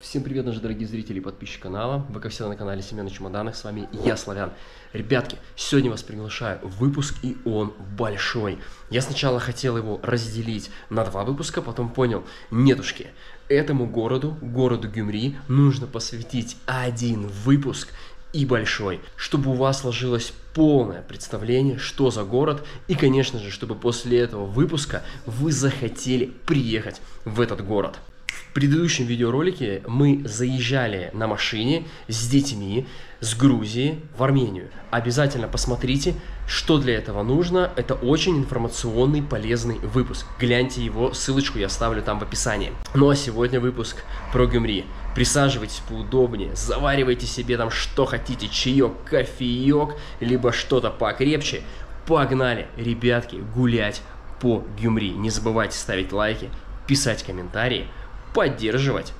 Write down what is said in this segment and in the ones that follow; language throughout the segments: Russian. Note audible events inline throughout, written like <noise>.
Всем привет, наши дорогие зрители и подписчики канала. Вы, как всегда, на канале Семен на Чемоданах. С вами я, Славян. Ребятки, сегодня вас приглашаю в выпуск, и он большой. Я сначала хотел его разделить на два выпуска, потом понял, нетушки, этому городу, городу Гюмри, нужно посвятить один выпуск и большой, чтобы у вас сложилось полное представление, что за город, и, конечно же, чтобы после этого выпуска вы захотели приехать в этот город. В предыдущем видеоролике мы заезжали на машине с детьми с Грузии в Армению. Обязательно посмотрите, что для этого нужно. Это очень информационный, полезный выпуск. Гляньте его, ссылочку я оставлю там в описании. Ну а сегодня выпуск про Гюмри. Присаживайтесь поудобнее, заваривайте себе там что хотите, чаек, кофеек, либо что-то покрепче. Погнали, ребятки, гулять по Гюмри. Не забывайте ставить лайки, писать комментарии, поддерживать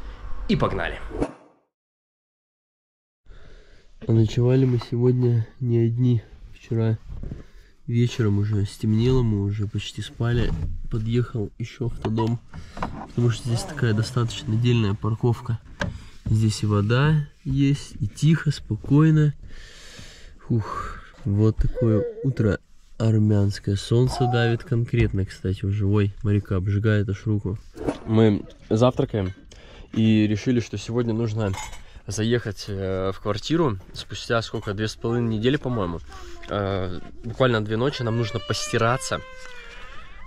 и погнали. А ночевали мы сегодня не одни. Вчера вечером уже стемнело, мы уже почти спали. Подъехал еще автодом, потому что здесь такая достаточно отдельная парковка. Здесь и вода есть, и тихо, спокойно. Фух, вот такое утро армянское. Солнце давит конкретно, кстати, уже. Ой, моряка обжигает аж руку. Мы завтракаем и решили, что сегодня нужно заехать э, в квартиру спустя сколько, две с половиной недели, по-моему. Э, буквально две ночи нам нужно постираться.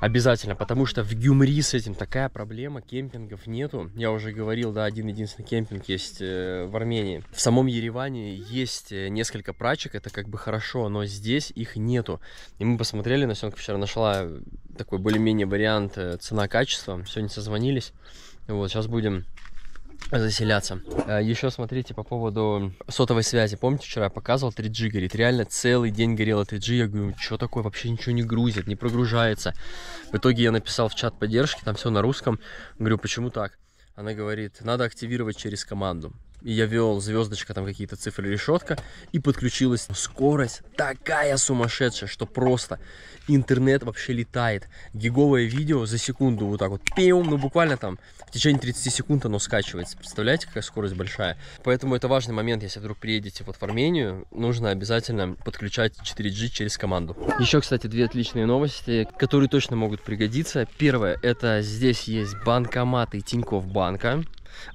Обязательно, потому что в Гюмри с этим такая проблема, кемпингов нету. Я уже говорил, да, один единственный кемпинг есть э, в Армении. В самом Ереване есть э, несколько прачек, это как бы хорошо, но здесь их нету. И мы посмотрели, на Насенка вчера нашла такой более-менее вариант э, цена-качество. Сегодня созвонились. Вот, сейчас будем заселяться. А, Еще смотрите по поводу сотовой связи. Помните, вчера я показывал 3G горит? Реально целый день горело 3G. Я говорю, что такое? Вообще ничего не грузит, не прогружается. В итоге я написал в чат поддержки, там все на русском. Говорю, почему так? Она говорит, надо активировать через команду. И я ввел звездочка, там какие-то цифры, решетка, и подключилась. Скорость такая сумасшедшая, что просто интернет вообще летает. Гиговое видео за секунду вот так вот, пиум, ну буквально там в течение 30 секунд оно скачивается. Представляете, какая скорость большая? Поэтому это важный момент, если вдруг приедете вот в Армению, нужно обязательно подключать 4G через команду. Еще, кстати, две отличные новости, которые точно могут пригодиться. Первое, это здесь есть банкоматы Тинькофф банка.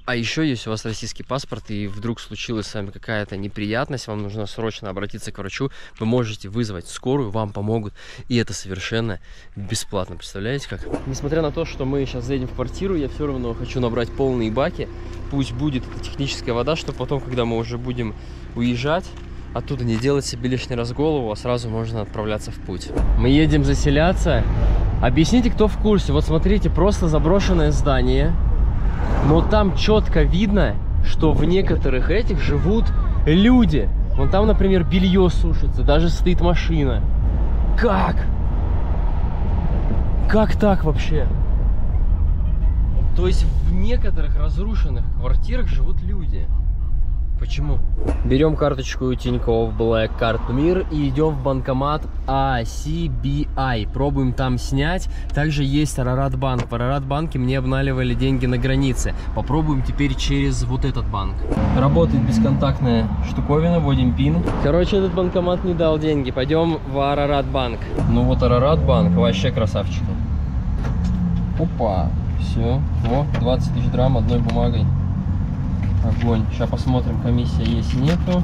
А еще, если у вас российский паспорт и вдруг случилась с вами какая-то неприятность, вам нужно срочно обратиться к врачу, вы можете вызвать скорую, вам помогут, и это совершенно бесплатно. Представляете как? Несмотря на то, что мы сейчас заедем в квартиру, я все равно хочу набрать полные баки. Пусть будет техническая вода, чтобы потом, когда мы уже будем уезжать, оттуда не делать себе лишний раз голову, а сразу можно отправляться в путь. Мы едем заселяться. Объясните, кто в курсе. Вот смотрите, просто заброшенное здание. Но там четко видно, что в некоторых этих живут люди. Вон там, например, белье сушится, даже стоит машина. Как? Как так вообще? То есть в некоторых разрушенных квартирах живут люди. Почему? Берем карточку Тинькофф Black Card Мир и идем в банкомат ACBI. Пробуем там снять. Также есть Арарат банк. В Арарат банке мне обналивали деньги на границе. Попробуем теперь через вот этот банк. Работает бесконтактная штуковина, вводим пин. Короче, этот банкомат не дал деньги. Пойдем в Арарат банк. Ну вот Арарат банк, вообще красавчики. Опа, все. О, 20 тысяч драм одной бумагой. Огонь. Сейчас посмотрим, комиссия есть, нету.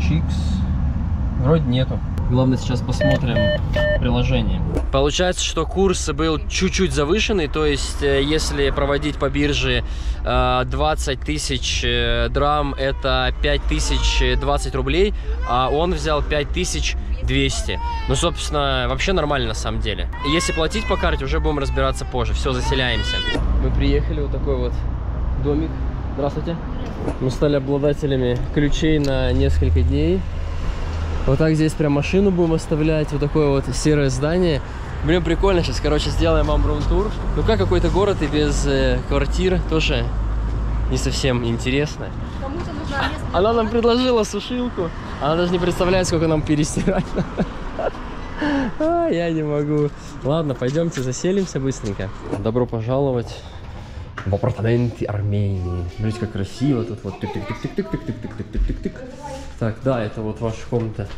Чикс. Вроде нету. Главное сейчас посмотрим приложение. Получается, что курс был чуть-чуть завышенный, то есть э, если проводить по бирже э, 20 тысяч э, драм, это 5020 рублей, а он взял 5200. Ну, собственно, вообще нормально на самом деле. Если платить по карте, уже будем разбираться позже. Все, заселяемся. Мы приехали, вот такой вот домик. Здравствуйте. Мы стали обладателями ключей на несколько дней. Вот так здесь прям машину будем оставлять. Вот такое вот серое здание. Блин, прикольно. Сейчас, короче, сделаем вам рум-тур. Ну как какой-то город и без э, квартир тоже не совсем интересно. Кому-то нужна местная Она нам предложила сушилку. Она даже не представляет, сколько нам перестирать. А, я не могу. Ладно, пойдемте заселимся быстренько. Добро пожаловать в апартаменты Армении. Смотрите, как красиво тут вот тык-тык-тык-тык-тык-тык-тык-тык-тык. Так, да, это вот ваша комната.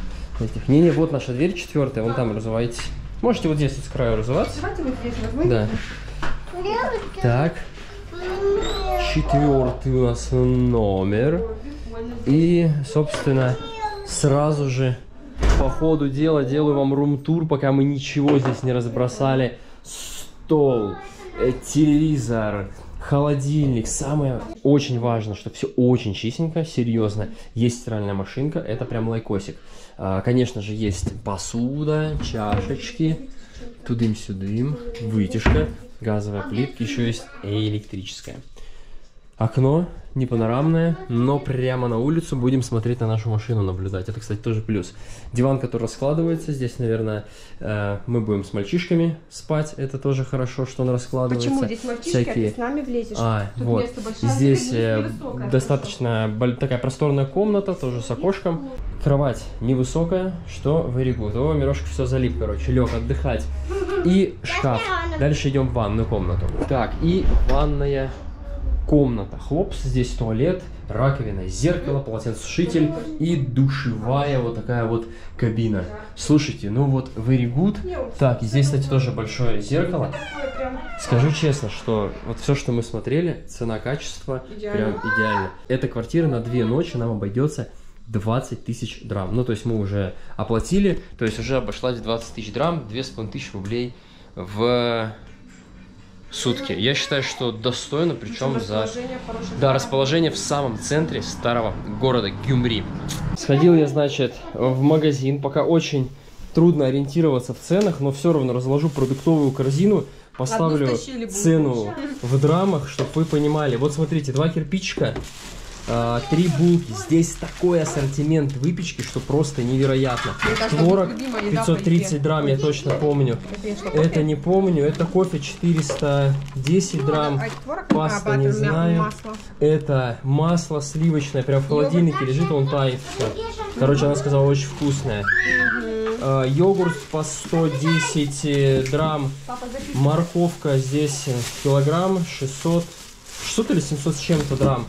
Не-не, вот наша дверь четвертая, вон там разувайтесь. Можете вот здесь вот с краю разуваться. Давайте вот здесь вот Да. Так, четвертый у нас номер. И, собственно, сразу же по ходу дела делаю вам рум-тур, пока мы ничего здесь не разбросали. Стол, э, телевизор, холодильник. Самое очень важно, что все очень чистенько, серьезно. Есть стиральная машинка, это прям лайкосик. А, Конечно же, есть посуда, чашечки, тудым-сюдым, вытяжка, газовая плитка, еще есть электрическая. Окно не панорамное, но прямо на улицу будем смотреть на нашу машину, наблюдать. Это, кстати, тоже плюс. Диван, который раскладывается. Здесь, наверное, э, мы будем с мальчишками спать. Это тоже хорошо, что он раскладывается. Почему здесь мальчишки, а Всякие- ты с нами влезешь? А, Тут вот. место большое, а Здесь э, невысокая. достаточно боль- такая просторная комната, тоже с окошком. Кровать невысокая, что very good. О, Мирошка все залип, короче, лег отдыхать. И шкаф. Дальше идем в ванную комнату. Так, и ванная комната. Хлопс, здесь туалет, раковина, зеркало, полотенцесушитель и душевая вот такая вот кабина. Слушайте, ну вот very good. Так, здесь, кстати, тоже большое зеркало. Скажу честно, что вот все, что мы смотрели, цена-качество прям идеально. Эта квартира на две ночи нам обойдется 20 тысяч драм. Ну, то есть мы уже оплатили, то есть уже обошлась в 20 тысяч драм, 2,5 тысячи рублей в сутки. Я считаю, что достойно, причем за... расположение. Да, расположение в самом центре старого города Гюмри. Сходил я, значит, в магазин, пока очень трудно ориентироваться в ценах, но все равно разложу продуктовую корзину, поставлю цену в драмах, чтобы вы понимали. Вот смотрите, два кирпичика, а, три булки. Здесь такой ассортимент выпечки, что просто невероятно. Кажется, Творог будет любимая еда по 530 еде. драм, я точно помню. Это, не помню, это кофе 410 драм. А, творог? паста а, не знаю. Масло. Это масло сливочное, прям в холодильнике лежит, он тает. всё. Короче, она сказала, очень вкусное. А, йогурт по 110 э, записывай. Морковка здесь э, килограмм 600. 600 или 700 с чем-то драм.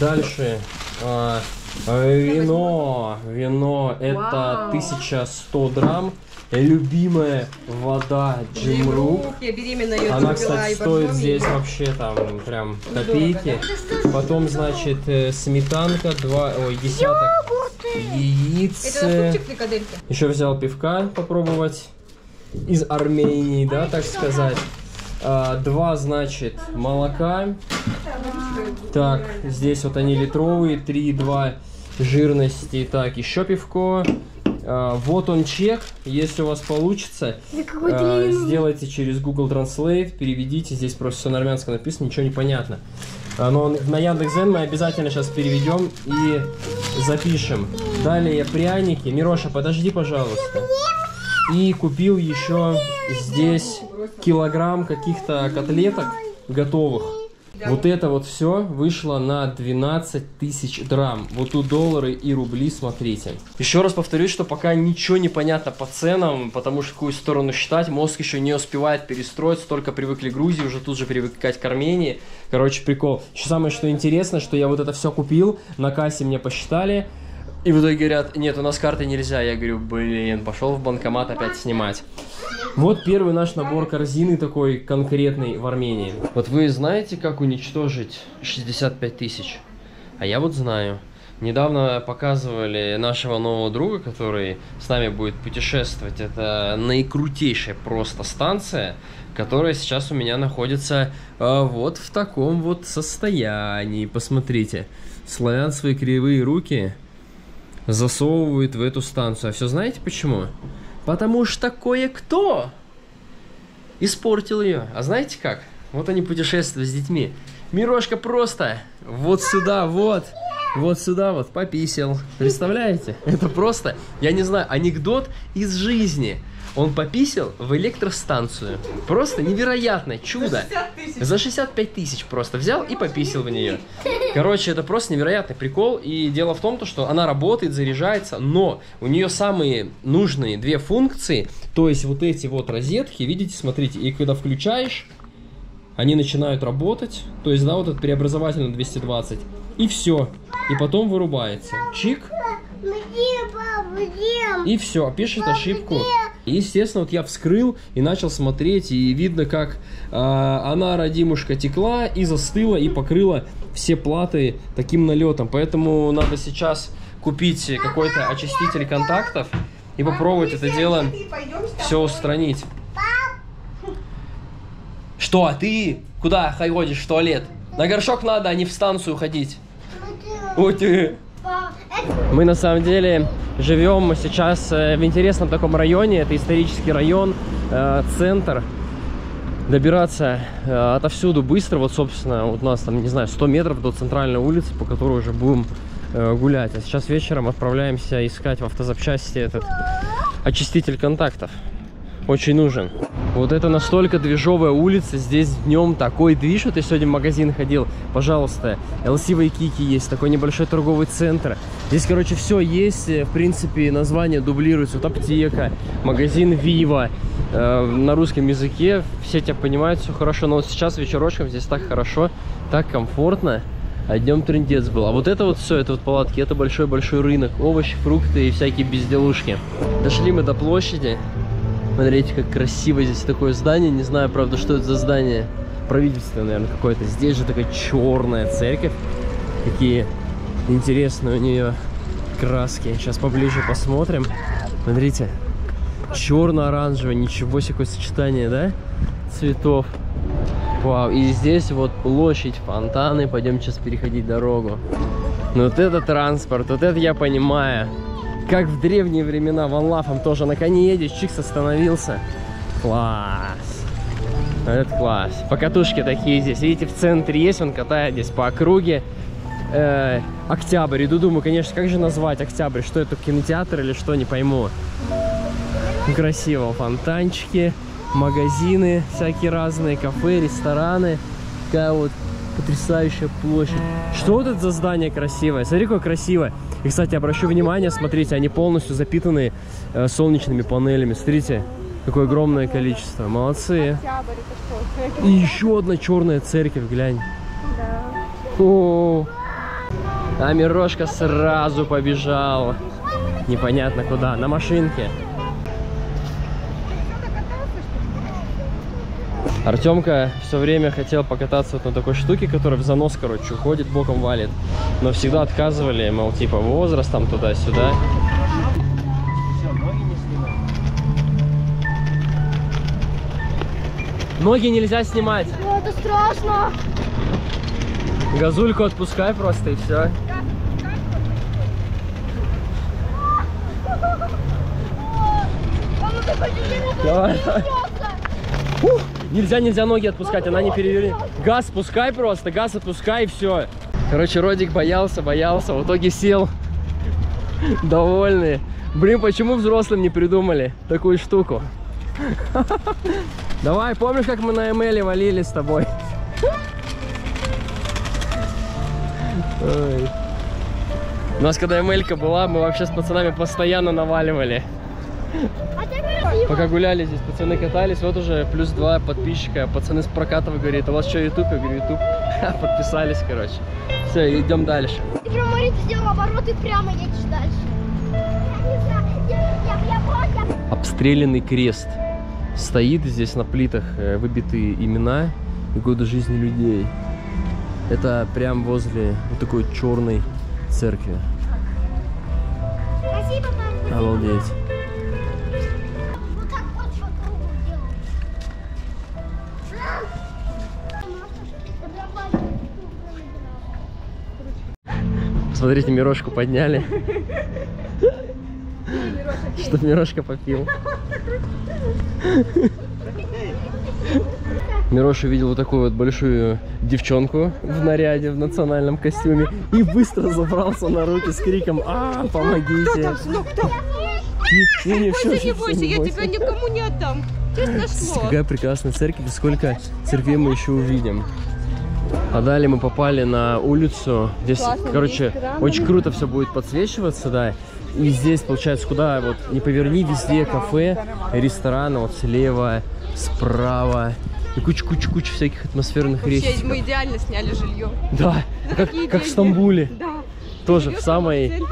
Дальше. а, э, вино. Вино это Вау. 1100 драм. Любимая вода Джимрук. Я беременная ее Она, кстати, стоит здесь вообще там прям копейки. Потом, значит, э, сметанка, два, ой, десяток яиц. Это? Еще взял пивка попробовать из Армении, да, так сказать. А, два, значит, молока. Так, здесь вот они литровые, 3,2 жирности. Так, еще пивко. А, вот он чек, если у вас получится. а, сделайте через Google Translate, переведите. Здесь просто все на армянском написано, ничего не понятно. Но на Яндекс.Зен мы обязательно сейчас переведем и запишем. Далее пряники. Мироша, подожди, пожалуйста. И купил еще здесь килограмм каких-то котлеток готовых. Вот это вот все вышло на 12 тысяч драм. Вот тут доллары и рубли, смотрите. Еще раз повторюсь, что пока ничего не понятно по ценам, потому что в какую сторону считать, мозг еще не успевает перестроиться, только привыкли к Грузии, уже тут же привыкать к Армении. Короче, прикол. Еще самое, что интересно, что я вот это все купил, на кассе мне посчитали, и в итоге говорят, нет, у нас карты нельзя. Я говорю, блин, пошел в банкомат опять снимать. Вот первый наш набор корзины такой конкретный в Армении. Вот вы знаете, как уничтожить 65 тысяч? А я вот знаю. Недавно показывали нашего нового друга, который с нами будет путешествовать. Это наикрутейшая просто станция, которая сейчас у меня находится а, вот в таком вот состоянии. Посмотрите. Славян свои кривые руки засовывают в эту станцию. А все знаете почему? Потому что кое-кто испортил ее. А знаете как? Вот они путешествуют с детьми. Мирошка просто вот сюда, вот, вот сюда вот пописал. Представляете? Это просто, я не знаю, анекдот из жизни. Он пописал в электростанцию. Просто невероятное чудо. За 65 тысяч просто взял и пописал в нее. Короче, это просто невероятный прикол. И дело в том, то, что она работает, заряжается, но у нее самые нужные две функции, то есть вот эти вот розетки, видите, смотрите, и когда включаешь, они начинают работать, то есть, да, вот этот преобразователь на 220, и все. И потом вырубается. Чик, и все, пишет ошибку. И, естественно, вот я вскрыл и начал смотреть, и видно, как э, она, родимушка, текла и застыла, и покрыла все платы таким налетом. Поэтому надо сейчас купить какой-то очиститель контактов и попробовать это дело все устранить. Что, а ты куда ходишь в туалет? На горшок надо, а не в станцию ходить. Ты. Мы на самом деле живем сейчас э, в интересном таком районе. Это исторический район, э, центр. Добираться э, отовсюду быстро. Вот, собственно, вот у нас там, не знаю, 100 метров до центральной улицы, по которой уже будем гулять. А сейчас вечером отправляемся искать в автозапчасти этот очиститель контактов. Очень нужен. Вот это настолько движовая улица. Здесь днем такой движ. Вот я сегодня в магазин ходил. Пожалуйста, LC Вайкики есть. Такой небольшой торговый центр. Здесь, короче, все есть. В принципе, название дублируется. Вот аптека, магазин Вива. Э, на русском языке. Все тебя понимают, все хорошо. Но вот сейчас вечерочком здесь так хорошо, так комфортно. А днем трендец был. А вот это вот все, это вот палатки, это большой-большой рынок. Овощи, фрукты и всякие безделушки. Дошли мы до площади. Смотрите, как красиво здесь такое здание. Не знаю, правда, что это за здание. Правительство, наверное, какое-то. Здесь же такая черная церковь. Какие интересные у нее краски. Сейчас поближе посмотрим. Смотрите. Черно-оранжевое. Ничего себе, какое сочетание, да? Цветов. Вау. И здесь вот площадь, фонтаны. Пойдем сейчас переходить дорогу. Ну вот это транспорт. Вот это я понимаю. Как в древние времена Ван Лафом тоже на коне едешь, Чикс остановился. Класс. Это класс. Покатушки такие здесь. Видите, в центре есть, он катает здесь по округе. Э, октябрь. Иду думаю, конечно, как же назвать Октябрь? Что это, кинотеатр или что, не пойму. Красиво. Фонтанчики, магазины всякие разные, кафе, рестораны. Такая вот потрясающая площадь. Что вот это за здание красивое? Смотри, какое красивое. И, кстати, обращу внимание, смотрите, они полностью запитаны э, солнечными панелями. Смотрите, какое огромное количество. Молодцы. И еще одна черная церковь, глянь. Да. О, а Мирошка сразу побежал. Непонятно куда, на машинке. Артемка все время хотел покататься вот на такой штуке, которая в занос, короче, уходит, боком валит. Но всегда отказывали, мол, типа, возраст там туда-сюда. Ноги нельзя снимать. Ну, это страшно. Газульку отпускай просто и все. Давай, давай. Нельзя, нельзя ноги отпускать, она не перевернет. Газ спускай просто, газ отпускай и все. Короче, Родик боялся, боялся, в итоге сел. <laughs> Довольный. Блин, почему взрослым не придумали такую штуку? <laughs> Давай, помнишь, как мы на ML валили с тобой? <laughs> Ой. У нас когда ML была, мы вообще с пацанами постоянно наваливали. А. Пока гуляли здесь, пацаны катались, вот уже плюс два подписчика. Пацаны с прокатова говорит, у вас что, YouTube? Я говорю, YouTube. <laughs> Подписались, короче. Все, идем дальше. Ты прям, Мари, ты сделал оборот и прямо едешь дальше. Я не знаю, я, я, я, против. Обстрелянный крест. Стоит здесь на плитах э, выбитые имена и годы жизни людей. Это прям возле вот такой черной церкви. Спасибо, папа. Обалдеть. Смотрите, Мирошку подняли. Что Мирошка попил. <laughs> Мирош увидел вот такую вот большую девчонку в наряде, в национальном костюме и быстро забрался на руки с криком «А, помогите!» Не, не, Бойся, всё, не бойся, я тебя никому не отдам. Честное слово. Какая прекрасная церковь, сколько церквей мы еще увидим. А далее мы попали на улицу. Здесь, Классно, короче, очень круто все будет подсвечиваться, да. И здесь, получается, куда вот не поверни, везде кафе, рестораны, вот слева, справа. и куча-куча-куча всяких атмосферных Вообще, рейсиков. мы идеально сняли жилье. Да, как, как в. Стамбуле. Да. Тоже в самой...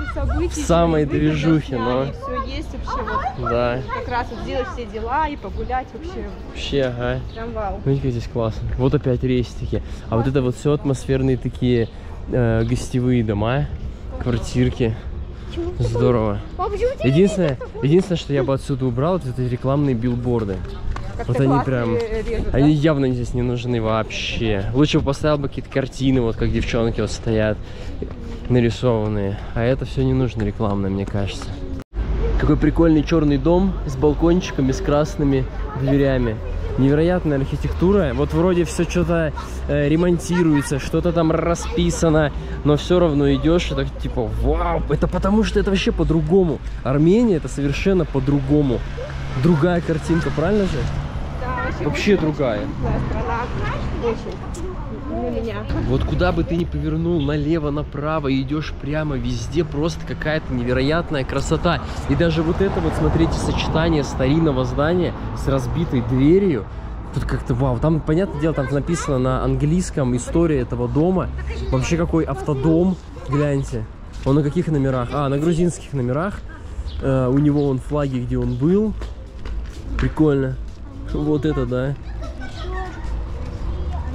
в самой движухе, но- Все есть вообще. Вот, Да, как раз вот сделать все дела и погулять вообще. вообще, ага. Прям вау. Смотрите, как здесь классно. Вот опять рейсики. А вот это вот все атмосферные такие э, гостевые дома, квартирки. Здорово. Ты Единственное, единственное, что я бы отсюда убрал, это рекламные билборды. Вот они прям- режут, Они да? явно здесь не нужны вообще. Лучше бы поставил бы какие-то картины, вот как девчонки вот стоят, нарисованные. А это все не нужно рекламное, мне кажется. Какой прикольный черный дом с балкончиками, с красными дверями. Невероятная архитектура. Вот вроде все что-то э, ремонтируется, что-то там расписано, но все равно идешь и так типа, вау, это потому что это вообще по-другому. Армения это совершенно по-другому. Другая картинка, правильно же? Да, вообще, Вообще другая. страна. Очень. Для меня. Вот куда бы ты ни повернул, налево, направо, идешь прямо, везде просто какая-то невероятная красота. И даже вот это вот, смотрите, сочетание старинного здания с разбитой дверью, тут как-то вау. Там, понятное дело, там написано на английском история этого дома. Вообще какой автодом, гляньте. Он на каких номерах? А, на грузинских номерах. Э, у него он флаги, где он был. Прикольно. Вот это, да.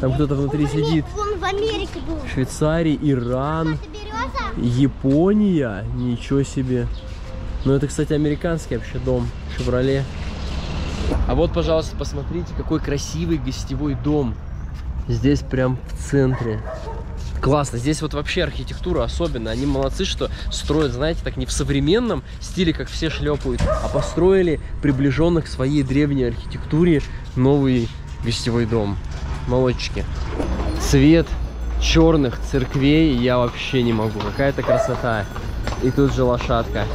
Там кто-то внутри сидит. Он в Америке был. Швейцарий, Иран? Япония. Ничего себе. Ну, это, кстати, американский вообще дом. Шевроле. А вот, пожалуйста, посмотрите, какой красивый гостевой дом. Здесь прям в центре. Классно. Здесь вот вообще архитектура особенная. Они молодцы, что строят, знаете, так не в современном стиле, как все шлепают, а построили приближенных к своей древней архитектуре новый гостевой дом. Молодчики. Цвет черных церквей я вообще не могу. Какая-то красота. И тут же лошадка.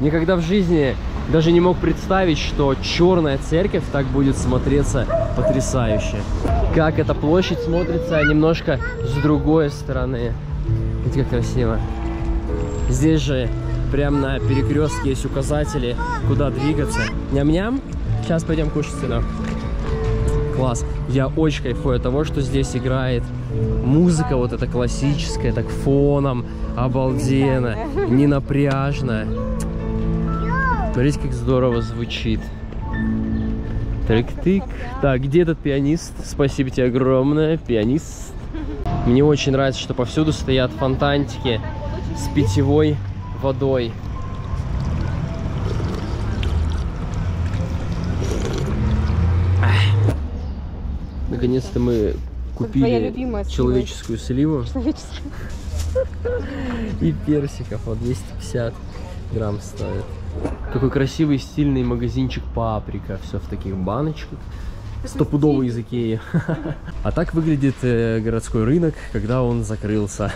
Никогда в жизни даже не мог представить, что черная церковь так будет смотреться потрясающе. Как эта площадь смотрится немножко с другой стороны. Видите, как красиво. Здесь же прям на перекрестке есть указатели, куда двигаться. Ням-ням. Сейчас пойдем кушать сюда. Класс. Я очень кайфую от того, что здесь играет музыка вот эта классическая, так фоном, обалденно, не напряжно. Смотрите, как здорово звучит. Тык-тык. Так, где этот пианист? Спасибо тебе огромное, пианист. Мне очень нравится, что повсюду стоят фонтанчики с питьевой водой. Наконец-то мы купили человеческую сливу и персиков. Вот 250 грамм стоит. Какой красивый стильный магазинчик паприка. Все в таких баночках. Стопудовый из Икеи. А так выглядит э, городской рынок, когда он закрылся.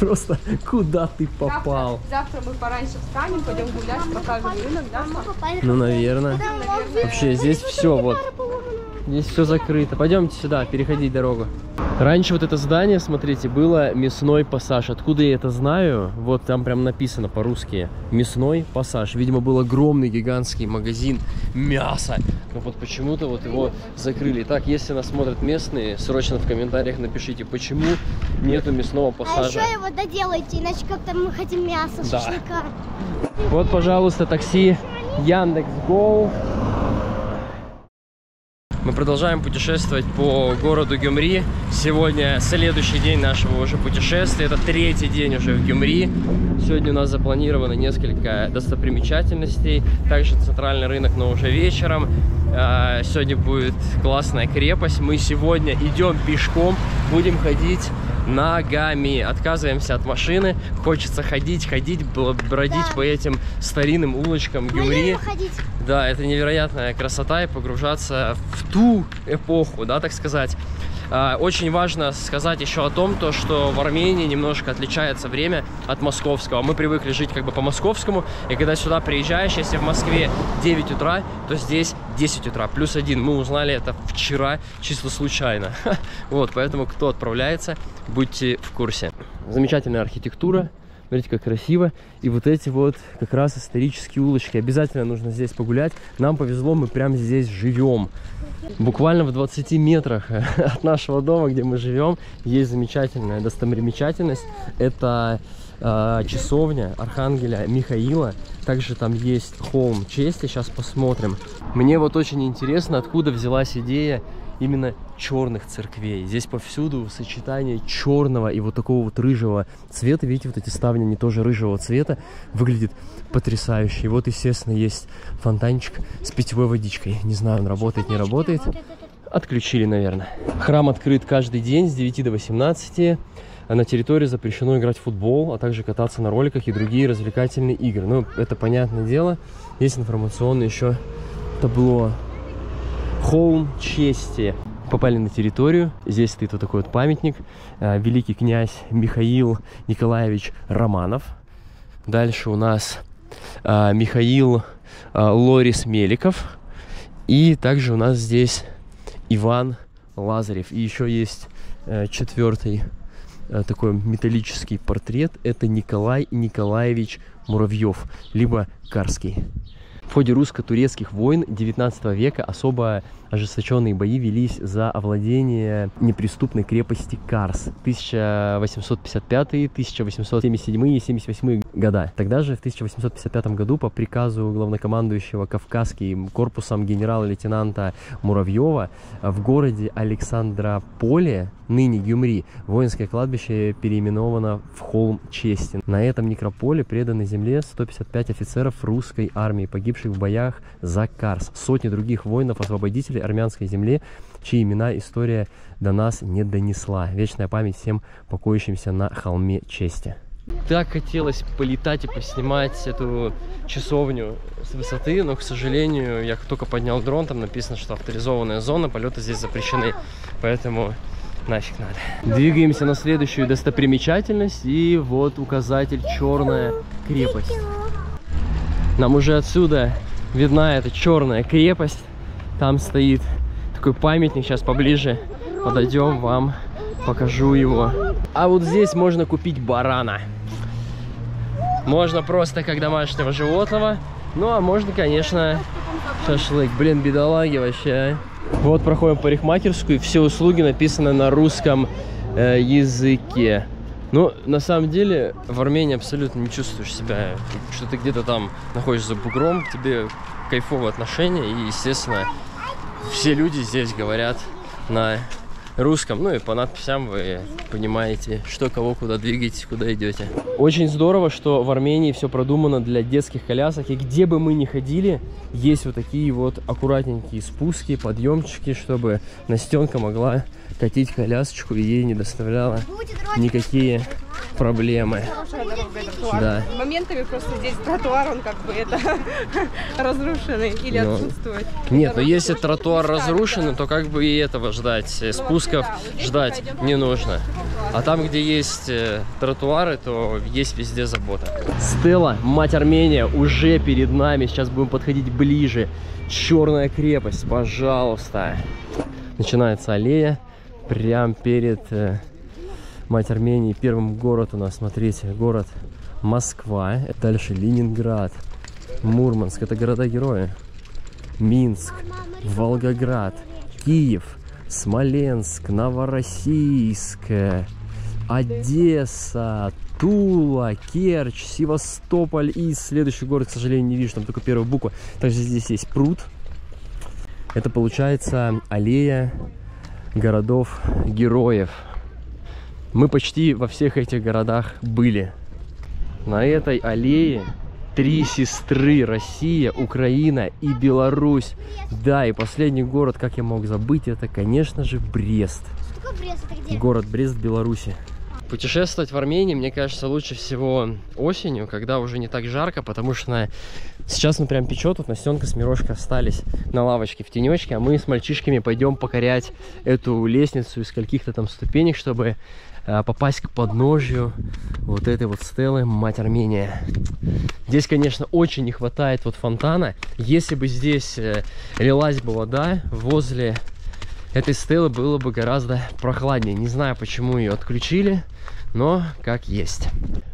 Просто куда ты попал? Завтра, завтра мы пораньше встанем, пойдем гулять, покажем рынок, да? Ну, наверное. Вообще, здесь все вот. Здесь все закрыто. Пойдемте сюда, переходить дорогу. Раньше вот это здание, смотрите, было мясной пассаж. Откуда я это знаю? Вот там прям написано по-русски. Мясной пассаж. Видимо, был огромный гигантский магазин мяса. Но вот почему-то вот его закрыли. Так, если нас смотрят местные, срочно в комментариях напишите, почему нету мясного А пассажа. еще его доделайте, иначе как-то мы хотим мясо, Да. шашлыка. Вот, пожалуйста, такси Яндекс Гоу. Мы продолжаем путешествовать по городу Гюмри. Сегодня следующий день нашего уже путешествия. Это третий день уже в Гюмри. Сегодня у нас запланировано несколько достопримечательностей. Также центральный рынок, но уже вечером. А, Сегодня будет классная крепость. Мы сегодня идем пешком, будем ходить ногами. Отказываемся от машины. Хочется ходить, ходить, бродить Да. по этим старинным улочкам Гюмри. Да, это невероятная красота и погружаться в ту эпоху, да, так сказать. А, Очень важно сказать еще о том, то, что в Армении немножко отличается время от московского. Мы привыкли жить как бы по московскому, и когда сюда приезжаешь, если в Москве 9 утра, то здесь 10 утра, плюс один. Мы узнали это вчера чисто случайно. <laughs> Вот, поэтому кто отправляется, будьте в курсе. Замечательная архитектура, Смотрите, как красиво. И вот эти вот как раз исторические улочки. Обязательно нужно здесь погулять. Нам повезло, мы прямо здесь живем. Буквально в 20 метрах <laughs> от нашего дома, где мы живем, есть замечательная достопримечательность. Это э, часовня Архангеля Михаила. Также там есть холм чести. Сейчас посмотрим. Мне вот очень интересно, откуда взялась идея именно черных церквей. Здесь повсюду сочетание черного и вот такого вот рыжего цвета. Видите, вот эти ставни, они тоже рыжего цвета. Выглядит потрясающе. И вот, естественно, есть фонтанчик с питьевой водичкой. Не знаю, он работает, не работает. Отключили, наверное. Храм открыт каждый день с 9 до 18. А на территории запрещено играть в футбол, а также кататься на роликах и другие развлекательные игры. Ну, это понятное дело. Есть информационное еще табло Холм чести. Попали на территорию. Здесь стоит вот такой вот памятник. Э, Великий князь Михаил Николаевич Романов. Дальше у нас э, Михаил э, Лорис Меликов. И также у нас здесь Иван Лазарев. И еще есть четвертый такой металлический портрет. Это Николай Николаевич Муравьев, либо Карский. В ходе русско-турецких войн 19 века особо ожесточенные бои велись за овладение неприступной крепости Карс 1855, 1877 и 78 года. Тогда же, в 1855 году, по приказу главнокомандующего Кавказским корпусом генерала-лейтенанта Муравьева, в городе Александрополе, ныне Гюмри, воинское кладбище переименовано в Холм Чести. На этом некрополе преданы земле 155 офицеров русской армии, погибших в боях за Карс. Сотни других воинов-освободителей армянской земле, чьи имена история до нас не донесла. Вечная память всем покоящимся на холме чести. Так хотелось полетать и поснимать эту часовню с высоты, но, к сожалению, я только поднял дрон, там написано, что авторизованная зона, полеты здесь запрещены, поэтому нафиг надо. Двигаемся на следующую достопримечательность, и вот указатель «Черная крепость». Нам уже отсюда видна эта черная крепость, там стоит такой памятник, сейчас поближе подойдем, вам покажу его. А вот здесь можно купить барана. Можно просто как домашнего животного, ну а можно, конечно, шашлык. Блин, бедолаги вообще. А. Вот проходим парикмахерскую, все услуги написаны на русском э, языке. Ну, на самом деле, в Армении абсолютно не чувствуешь себя, что ты где-то там находишься за бугром, тебе кайфовые отношения, и, естественно, все люди здесь говорят на русском. Ну и по надписям вы понимаете, что кого куда двигаете, куда идете. Очень здорово, что в Армении все продумано для детских колясок. И где бы мы ни ходили, есть вот такие вот аккуратненькие спуски, подъемчики, чтобы Настенка могла катить колясочку и ей не доставляла никакие проблемы. Да. Моментами просто здесь тротуар, он как бы это <laughs> разрушенный или но... отсутствует. Нет, но если тротуар разрушенный, то как бы и этого ждать. Э, спусков ждать не нужно. А там, где есть э, тротуары, то есть везде забота. Стелла, мать Армения, уже перед нами. Сейчас будем подходить ближе. Черная крепость, пожалуйста. Начинается аллея. Прям перед э, мать Армении. Первым город у нас, смотрите, город Москва. Дальше Ленинград, Мурманск. Это города-герои. Минск, Волгоград, Киев, Смоленск, Новороссийск, Одесса, Тула, Керчь, Севастополь и следующий город, к сожалению, не вижу, там только первая буква. Также здесь есть пруд. Это получается аллея городов-героев. Мы почти во всех этих городах были. На этой аллее три сестры Россия, Украина и Беларусь. Да, и последний город, как я мог забыть, это, конечно же, Брест. Что Брест? Это где? Город Брест Беларуси. Путешествовать в Армении, мне кажется, лучше всего осенью, когда уже не так жарко, потому что на... сейчас ну прям печет, тут Настенка с Мирошкой остались на лавочке в тенечке, а мы с мальчишками пойдем покорять эту лестницу из каких-то там ступенек, чтобы э, попасть к подножью вот этой вот стелы Мать Армения. Здесь, конечно, очень не хватает вот фонтана. Если бы здесь э, лилась бы вода возле этой стелы было бы гораздо прохладнее. Не знаю, почему ее отключили. Но как есть.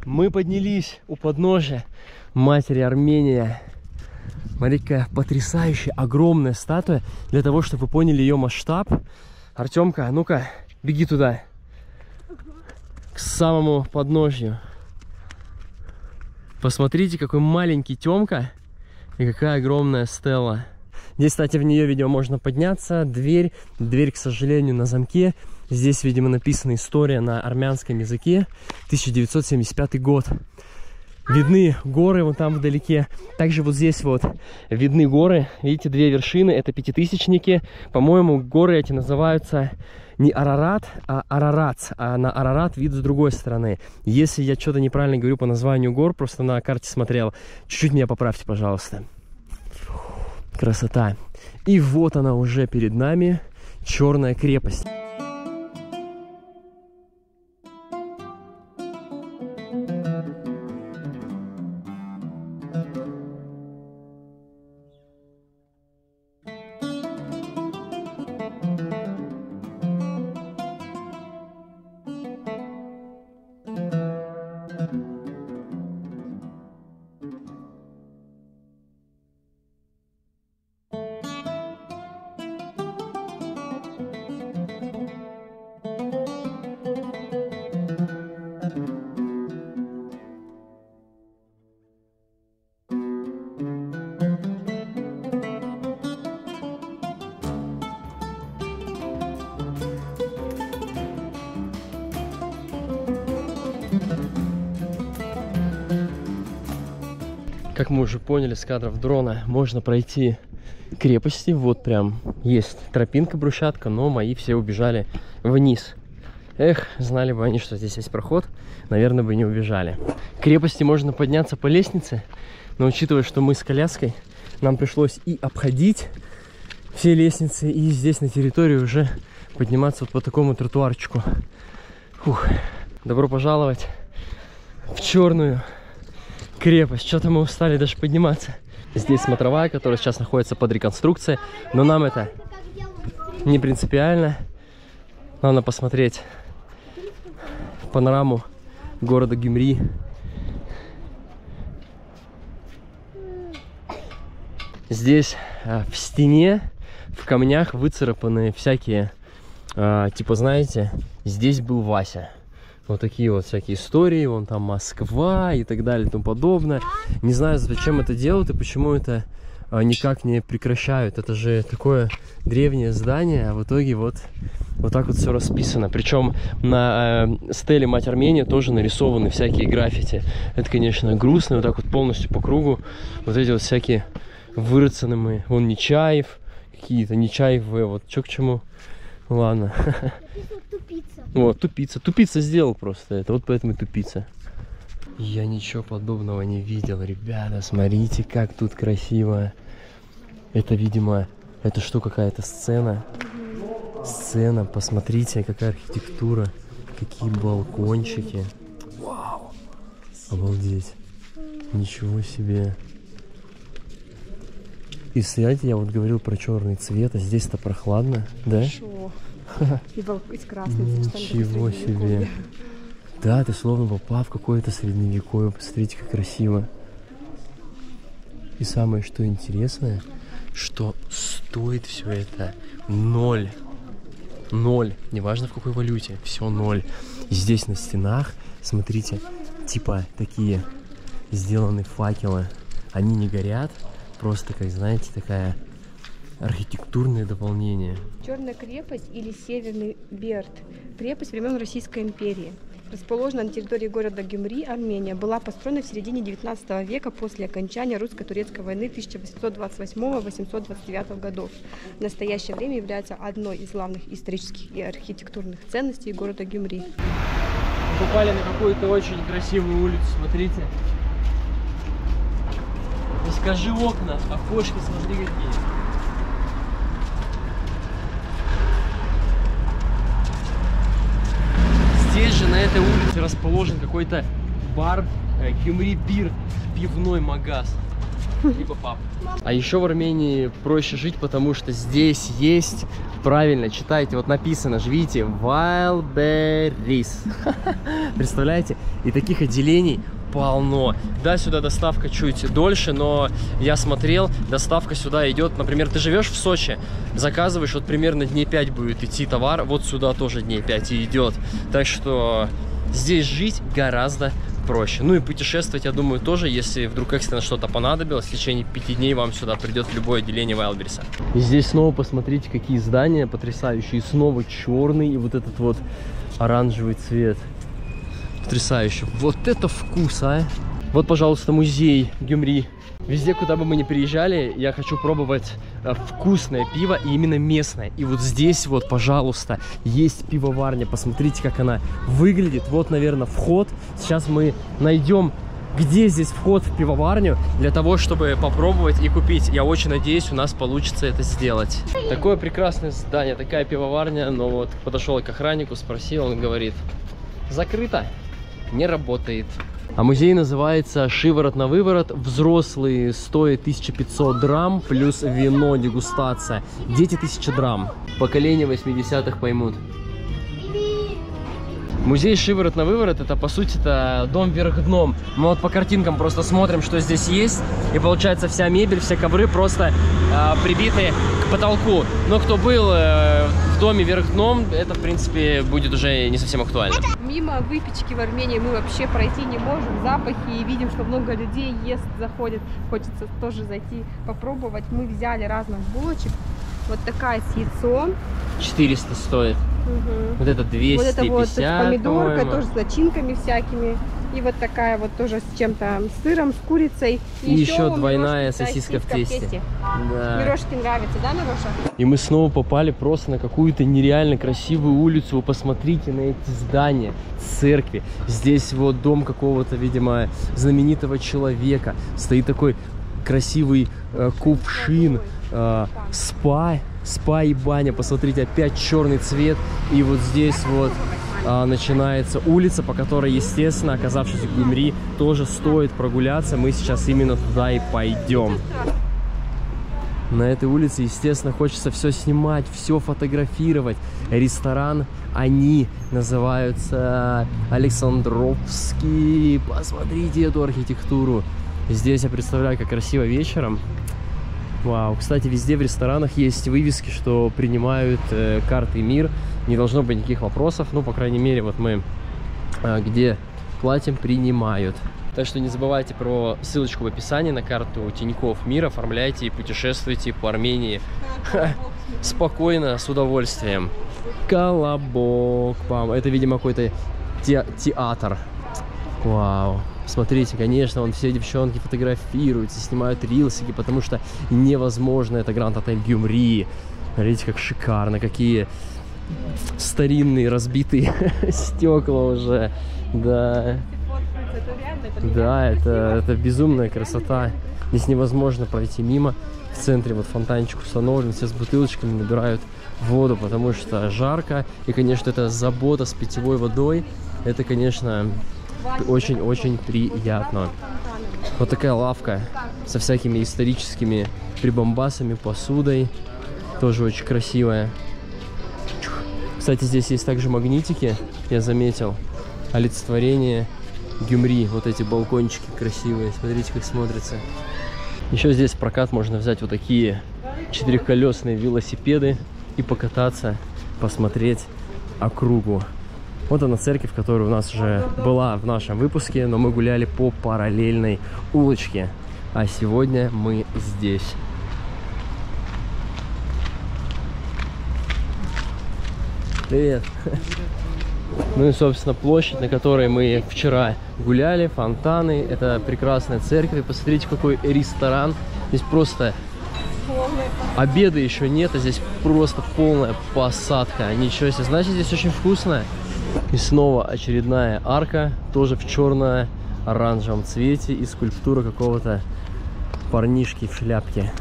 Мы поднялись у подножия матери Армения. Смотри, какая потрясающая, огромная статуя. Для того, чтобы вы поняли ее масштаб. Артемка, а ну-ка, беги туда. К самому подножью. Посмотрите, какой маленький Темка и какая огромная стела. Здесь, кстати, в нее, видимо, можно подняться. Дверь. Дверь, к сожалению, на замке. Здесь, видимо, написана история на армянском языке. 1975 год. Видны горы вон там вдалеке. Также вот здесь вот видны горы. Видите, две вершины. Это пятитысячники. По-моему, горы эти называются не Арарат, а Арарац. А на Арарат вид с другой стороны. Если я что-то неправильно говорю по названию гор, просто на карте смотрел, чуть-чуть меня поправьте, пожалуйста. Красота. И вот она уже перед нами, черная крепость. Как мы уже поняли с кадров дрона, можно пройти крепости. Вот прям есть тропинка, брусчатка, но мои все убежали вниз. Эх, знали бы они, что здесь есть проход, наверное, бы не убежали. К крепости можно подняться по лестнице, но учитывая, что мы с коляской, нам пришлось и обходить все лестницы, и здесь на территории уже подниматься вот по такому тротуарчику. Фух. Добро пожаловать в черную крепость. Что-то мы устали даже подниматься. Здесь смотровая, которая сейчас находится под реконструкцией. Но нам это не принципиально. Главное посмотреть панораму города Гюмри. Здесь а, в стене, в камнях выцарапаны всякие, а, типа, знаете, здесь был Вася. Вот такие вот всякие истории, вон там Москва и так далее и тому подобное. Не знаю, зачем это делают и почему это а, никак не прекращают. Это же такое древнее здание, а в итоге вот, вот так вот все расписано. Причем на э, стеле Мать Армения тоже нарисованы всякие граффити. Это, конечно, грустно, вот так вот полностью по кругу. Вот эти вот всякие вырацанные, вон Нечаев, какие-то Нечаевые, вот что к чему. Ладно. Тупица. Вот, тупица. Тупица сделал просто это, вот поэтому и тупица. Я ничего подобного не видел, ребята. Смотрите, как тут красиво. Это, видимо, это что, какая-то сцена? Сцена, посмотрите, какая архитектура. Какие балкончики. Вау. Обалдеть. Ничего себе. И, знаете, я вот говорил про черный цвет, а здесь-то прохладно, да? Шо? И, сочетанием, как Ничего себе. Да, ты словно попал в какое-то средневековье. Посмотрите, как красиво. И самое, что интересное, что стоит все это ноль. Ноль. Неважно в какой валюте. Все ноль. И здесь на стенах, смотрите, типа такие сделаны факелы. Они не горят, просто, как знаете, такая архитектурное дополнение. Черная крепость или Северный Берд. Крепость времен Российской империи. Расположена на территории города Гюмри, Армения. Была построена в середине 19 века после окончания русско-турецкой войны 1828-829 годов. В настоящее время является одной из главных исторических и архитектурных ценностей города Гюмри. Попали на какую-то очень красивую улицу, смотрите. Скажи окна, окошки, смотри какие. Здесь же, на этой улице, расположен какой-то бар э, Гюмри Бир, пивной магаз. либо пап. А еще в Армении проще жить, потому что здесь есть, правильно, читайте, вот написано же, видите, Wildberries. <laughs> Представляете? И таких отделений полно. Да, сюда доставка чуть дольше, но я смотрел, доставка сюда идет, например, ты живешь в Сочи, заказываешь, вот примерно дней 5 будет идти товар, вот сюда тоже дней 5 и идет. Так что здесь жить гораздо проще. Ну и путешествовать, я думаю, тоже, если вдруг экстренно что-то понадобилось, в течение пяти дней вам сюда придет любое отделение Вайлдберриса. И здесь снова посмотрите, какие здания потрясающие. И снова черный, и вот этот вот оранжевый цвет. Потрясающе. Вот это вкус, а! Вот, пожалуйста, музей Гюмри. Везде, куда бы мы ни приезжали, я хочу пробовать э, вкусное пиво, и именно местное. И вот здесь вот, пожалуйста, есть пивоварня. Посмотрите, как она выглядит. Вот, наверное, вход. Сейчас мы найдем, где здесь вход в пивоварню, для того, чтобы попробовать и купить. Я очень надеюсь, у нас получится это сделать. Такое прекрасное здание, такая пивоварня. Но вот подошел к охраннику, спросил, он говорит, закрыто, не работает. А музей называется «Шиворот на выворот». Взрослые стоят 1500 драм, плюс вино, дегустация. Дети 1000 драм. Поколение 80-х поймут. Музей «Шиворот на выворот» это, по сути, это дом вверх дном. Мы вот по картинкам просто смотрим, что здесь есть. И получается вся мебель, все ковры просто э, прибиты к потолку. Но кто был э, в доме вверх дном, это, в принципе, будет уже не совсем актуально. Мимо выпечки в Армении мы вообще пройти не можем. Запахи и видим, что много людей ест, заходит. Хочется тоже зайти попробовать. Мы взяли разных булочек. Вот такая с яйцом. 400 стоит. Мгм. Вот это 250, Вот это вот по-моему. тоже с начинками всякими. И вот такая вот тоже с чем-то, с сыром, с курицей. И еще у двойная да, сосиска в тесте. Да. Мирошке нравится, да, Мироша? И мы снова попали просто на какую-то нереально красивую улицу. Вы посмотрите на эти здания, церкви. Здесь вот дом какого-то, видимо, знаменитого человека. Стоит такой красивый э, кувшин, э, спа, спа и баня. Посмотрите, опять черный цвет. И вот здесь вот а, начинается улица, по которой, естественно, оказавшись в Гюмри, тоже стоит прогуляться. Мы сейчас именно туда и пойдем. На этой улице, естественно, хочется все снимать, все фотографировать. Ресторан они называются Александровский. Посмотрите эту архитектуру. Здесь я представляю, как красиво вечером. Вау. Кстати, везде в ресторанах есть вывески, что принимают э, карты МИР. Не должно быть никаких вопросов. Ну, по крайней мере, вот мы э, где платим, принимают. Так что не забывайте про ссылочку в описании на карту Тинькофф Мир. Оформляйте и путешествуйте по Армении спокойно, с удовольствием. Колобок. Пам. Это, видимо, какой-то те- театр. Вау. Смотрите, конечно, вон все девчонки фотографируются, снимают рилсики, потому что невозможно. Это Гранд Отель Гюмри. Смотрите, как шикарно, какие старинные разбитые <laughs> стекла уже. Да. Да, это, это безумная красота. Здесь невозможно пройти мимо. В центре вот фонтанчик установлен, все с бутылочками набирают воду, потому что жарко. И, конечно, это забота с питьевой водой. Это, конечно, очень-очень приятно. Вот такая лавка со всякими историческими прибамбасами, посудой. Тоже очень красивая. Кстати, здесь есть также магнитики, я заметил. Олицетворение Гюмри. Вот эти балкончики красивые. Смотрите, как смотрятся. Еще здесь прокат можно взять вот такие четырехколесные велосипеды и покататься, посмотреть округу. Вот она церковь, которая у нас уже была в нашем выпуске, но мы гуляли по параллельной улочке. А сегодня мы здесь. Привет. Ну и, собственно, площадь, на которой мы вчера гуляли, фонтаны. Это прекрасная церковь. И посмотрите, какой ресторан. Здесь просто обеда еще нет, а здесь просто полная посадка. Ничего себе. Значит, здесь очень вкусно. И снова очередная арка, тоже в черно-оранжевом цвете и скульптура какого-то парнишки в шляпке.